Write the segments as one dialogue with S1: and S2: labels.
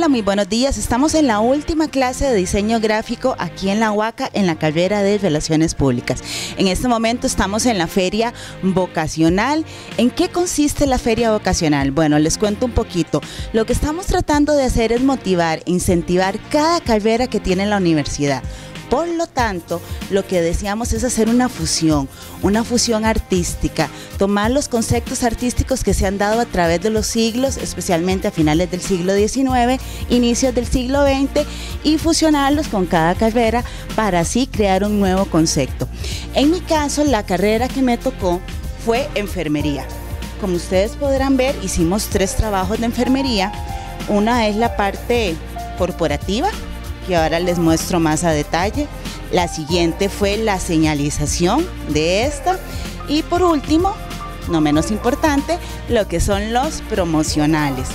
S1: Hola, muy buenos días. Estamos en la última clase de diseño gráfico aquí en la UACA, en la carrera de Relaciones Públicas. En este momento estamos en la feria vocacional. ¿En qué consiste la feria vocacional? Bueno, les cuento un poquito. Lo que estamos tratando de hacer es motivar, incentivar cada carrera que tiene la universidad por lo tanto, lo que deseamos es hacer una fusión, una fusión artística, tomar los conceptos artísticos que se han dado a través de los siglos, especialmente a finales del siglo XIX, inicios del siglo XX, y fusionarlos con cada carrera para así crear un nuevo concepto. En mi caso, la carrera que me tocó fue enfermería. Como ustedes podrán ver, hicimos tres trabajos de enfermería. Una es la parte corporativa, que ahora les muestro más a detalle. La siguiente fue la señalización de esta. Y por último, no menos importante, lo que son los promocionales.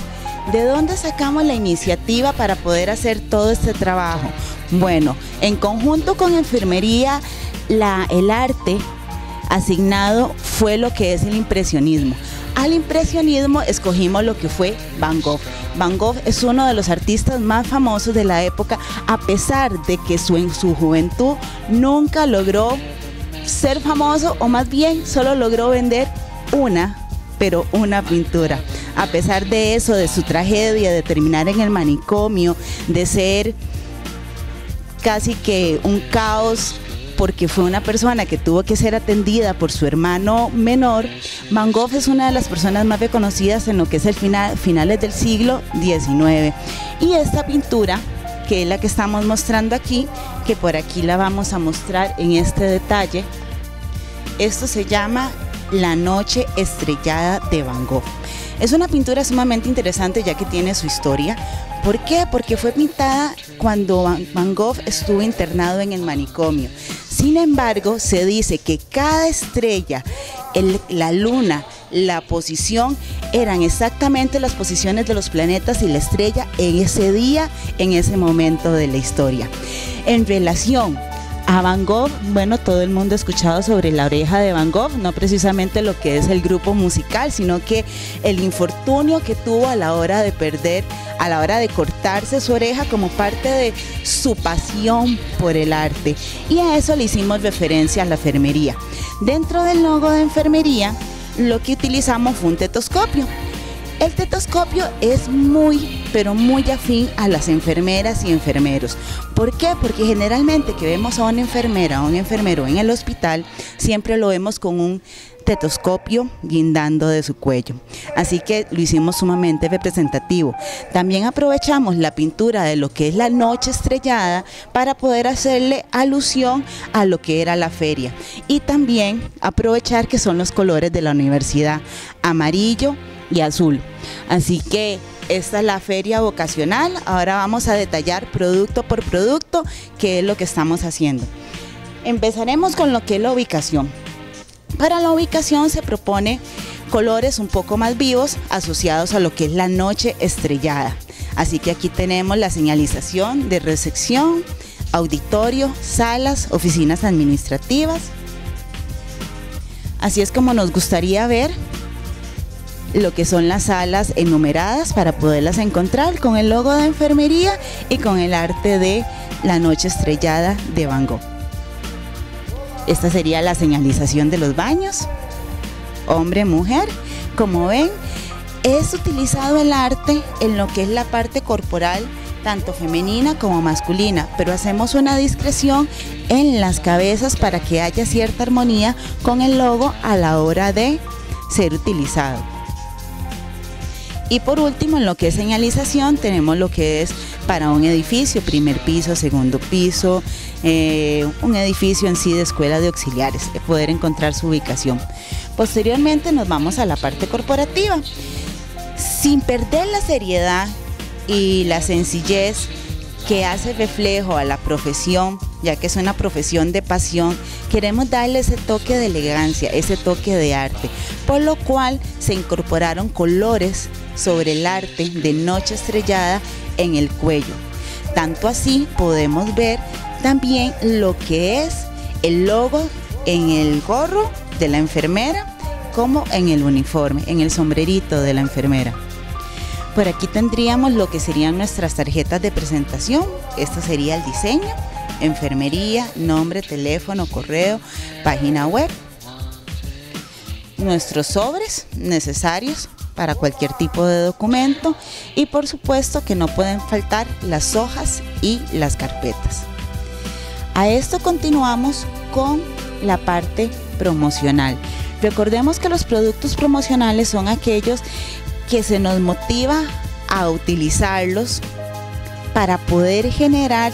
S1: ¿De dónde sacamos la iniciativa para poder hacer todo este trabajo? Bueno, en conjunto con enfermería, la, el arte asignado fue lo que es el impresionismo. Al impresionismo escogimos lo que fue Van Gogh. Van Gogh es uno de los artistas más famosos de la época, a pesar de que su, en su juventud nunca logró ser famoso, o más bien solo logró vender una, pero una pintura. A pesar de eso, de su tragedia, de terminar en el manicomio, de ser casi que un caos porque fue una persona que tuvo que ser atendida por su hermano menor, Van Gogh es una de las personas más reconocidas en lo que es el final, finales del siglo XIX. Y esta pintura, que es la que estamos mostrando aquí, que por aquí la vamos a mostrar en este detalle, esto se llama La Noche Estrellada de Van Gogh. Es una pintura sumamente interesante ya que tiene su historia. ¿Por qué? Porque fue pintada cuando Van Gogh estuvo internado en el manicomio. Sin embargo, se dice que cada estrella, la luna, la posición, eran exactamente las posiciones de los planetas y la estrella en ese día, en ese momento de la historia. En relación a Van Gogh, bueno, todo el mundo ha escuchado sobre la oreja de Van Gogh, no precisamente lo que es el grupo musical, sino que el infortunio que tuvo a la hora de perder, a la hora de cortarse su oreja como parte de su pasión por el arte. Y a eso le hicimos referencia a la enfermería. Dentro del logo de enfermería, lo que utilizamos fue un tetoscopio. El tetoscopio es muy, pero muy afín a las enfermeras y enfermeros. ¿Por qué? Porque generalmente que vemos a una enfermera o un enfermero en el hospital, siempre lo vemos con un tetoscopio guindando de su cuello. Así que lo hicimos sumamente representativo. También aprovechamos la pintura de lo que es la noche estrellada para poder hacerle alusión a lo que era la feria. Y también aprovechar que son los colores de la universidad, amarillo, y azul. Así que esta es la feria vocacional. Ahora vamos a detallar producto por producto qué es lo que estamos haciendo. Empezaremos con lo que es la ubicación. Para la ubicación se propone colores un poco más vivos asociados a lo que es la noche estrellada. Así que aquí tenemos la señalización de recepción, auditorio, salas, oficinas administrativas. Así es como nos gustaría ver lo que son las salas enumeradas para poderlas encontrar con el logo de enfermería y con el arte de la noche estrellada de Van Gogh. Esta sería la señalización de los baños, hombre, mujer. Como ven, es utilizado el arte en lo que es la parte corporal, tanto femenina como masculina, pero hacemos una discreción en las cabezas para que haya cierta armonía con el logo a la hora de ser utilizado. Y por último, en lo que es señalización, tenemos lo que es para un edificio, primer piso, segundo piso, eh, un edificio en sí de escuela de auxiliares, poder encontrar su ubicación. Posteriormente nos vamos a la parte corporativa. Sin perder la seriedad y la sencillez que hace reflejo a la profesión, ya que es una profesión de pasión, queremos darle ese toque de elegancia, ese toque de arte, por lo cual se incorporaron colores sobre el arte de Noche Estrellada en el cuello. Tanto así podemos ver también lo que es el logo en el gorro de la enfermera como en el uniforme, en el sombrerito de la enfermera. Por aquí tendríamos lo que serían nuestras tarjetas de presentación. Esto sería el diseño, enfermería, nombre, teléfono, correo, página web. Nuestros sobres necesarios para cualquier tipo de documento y por supuesto que no pueden faltar las hojas y las carpetas. A esto continuamos con la parte promocional. Recordemos que los productos promocionales son aquellos que se nos motiva a utilizarlos para poder generar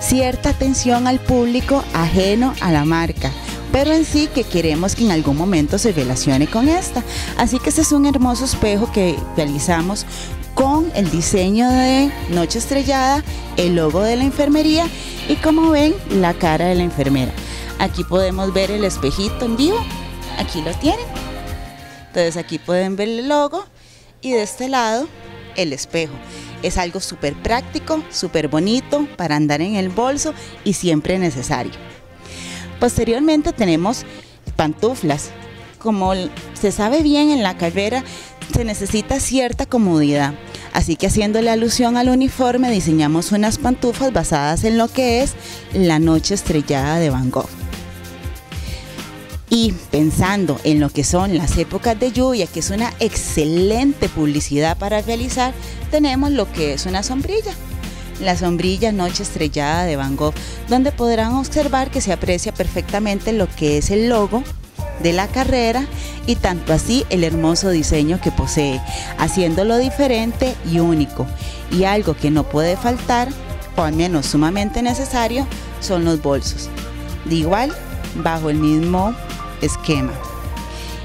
S1: cierta atención al público ajeno a la marca, pero en sí que queremos que en algún momento se relacione con esta. Así que este es un hermoso espejo que realizamos con el diseño de Noche Estrellada, el logo de la enfermería y como ven la cara de la enfermera. Aquí podemos ver el espejito en vivo, aquí lo tienen. Entonces aquí pueden ver el logo y de este lado el espejo. Es algo súper práctico, súper bonito para andar en el bolso y siempre necesario. Posteriormente tenemos pantuflas. Como se sabe bien en la carrera, se necesita cierta comodidad. Así que haciéndole alusión al uniforme, diseñamos unas pantuflas basadas en lo que es la noche estrellada de Van Gogh. Y pensando en lo que son las épocas de lluvia, que es una excelente publicidad para realizar, tenemos lo que es una sombrilla. La sombrilla Noche Estrellada de Van Gogh, donde podrán observar que se aprecia perfectamente lo que es el logo de la carrera y tanto así el hermoso diseño que posee, haciéndolo diferente y único. Y algo que no puede faltar, o al menos sumamente necesario, son los bolsos. De igual, bajo el mismo esquema.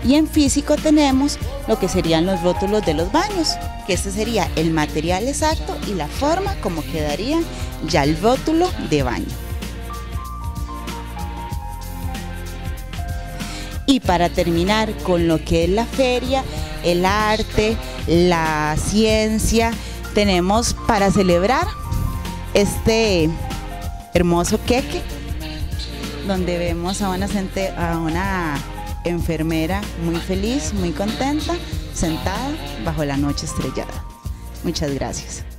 S1: Y en físico tenemos lo que serían los rótulos de los baños, que este sería el material exacto y la forma como quedaría ya el rótulo de baño. Y para terminar con lo que es la feria, el arte, la ciencia, tenemos para celebrar este hermoso queque donde vemos a una, a una enfermera muy feliz, muy contenta, sentada bajo la noche estrellada. Muchas gracias.